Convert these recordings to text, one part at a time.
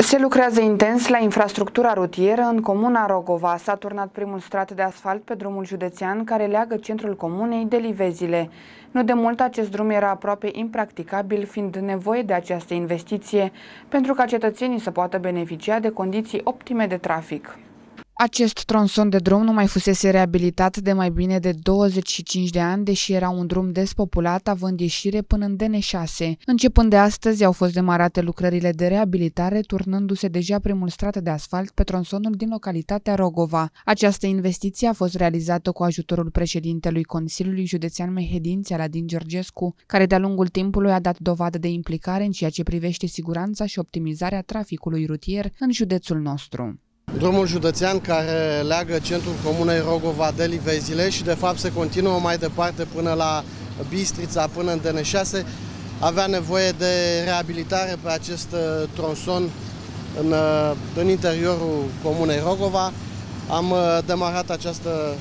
Se lucrează intens la infrastructura rutieră în comuna Rogova. S-a turnat primul strat de asfalt pe drumul județean care leagă centrul comunei de Livezile. Nu de mult acest drum era aproape impracticabil, fiind nevoie de această investiție pentru ca cetățenii să poată beneficia de condiții optime de trafic. Acest tronson de drum nu mai fusese reabilitat de mai bine de 25 de ani, deși era un drum despopulat, având ieșire până în DN6. Începând de astăzi au fost demarate lucrările de reabilitare, turnându-se deja primul strat de asfalt pe tronsonul din localitatea Rogova. Această investiție a fost realizată cu ajutorul președintelui Consiliului Județean Mehedinți, Aladin Georgescu, care de-a lungul timpului a dat dovadă de implicare în ceea ce privește siguranța și optimizarea traficului rutier în județul nostru. Drumul județean care leagă centrul comunei Rogova de Livezile și de fapt se continuă mai departe până la Bistrița, până în DN6, avea nevoie de reabilitare pe acest uh, tronson în, uh, în interiorul comunei Rogova. Am uh, demarat această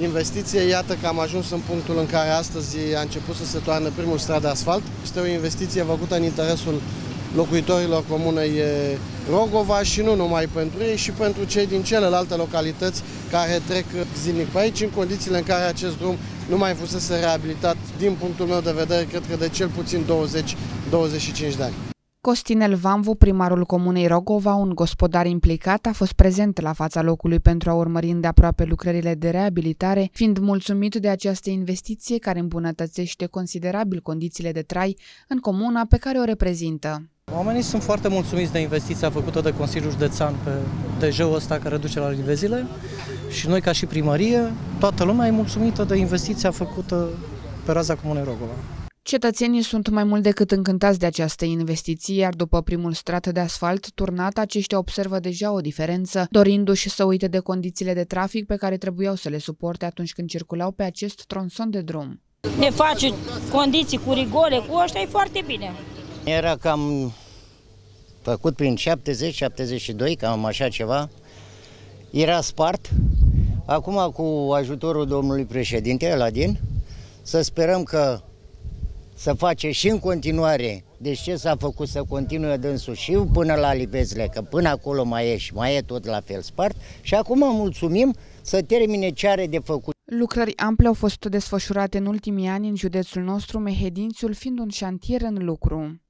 investiție, iată că am ajuns în punctul în care astăzi a început să se toarne primul strat de asfalt. Este o investiție făcută în interesul locuitorilor comunei Rogova și nu numai pentru ei, și pentru cei din celelalte localități care trec zilnic pe aici, în condițiile în care acest drum nu mai fusese reabilitat, din punctul meu de vedere, cred că de cel puțin 20-25 de ani. Costinel Vanvu, primarul comunei Rogova, un gospodar implicat, a fost prezent la fața locului pentru a urmări îndeaproape lucrările de reabilitare, fiind mulțumit de această investiție care îmbunătățește considerabil condițiile de trai în comuna pe care o reprezintă. Oamenii sunt foarte mulțumiți de investiția făcută de Consiliul Județean pe DG-ul ăsta care duce la livezile și noi ca și primărie, toată lumea e mulțumită de investiția făcută pe raza Comunei Rogova. Cetățenii sunt mai mult decât încântați de această investiție, iar după primul strat de asfalt turnat, aceștia observă deja o diferență, dorindu-și să uite de condițiile de trafic pe care trebuiau să le suporte atunci când circulau pe acest tronson de drum. Ne face condiții cu rigore, cu ăștia e foarte bine. Era cam făcut prin 70-72, cam așa ceva. Era spart. Acum, cu ajutorul domnului președinte, Aladin, să sperăm că să face și în continuare, deci ce s-a făcut să continue dânsul și până la Livezle, că până acolo mai e și mai e tot la fel spart și acum mulțumim să termine ce are de făcut. Lucrări ample au fost desfășurate în ultimii ani în județul nostru, Mehedințiul fiind un șantier în lucru.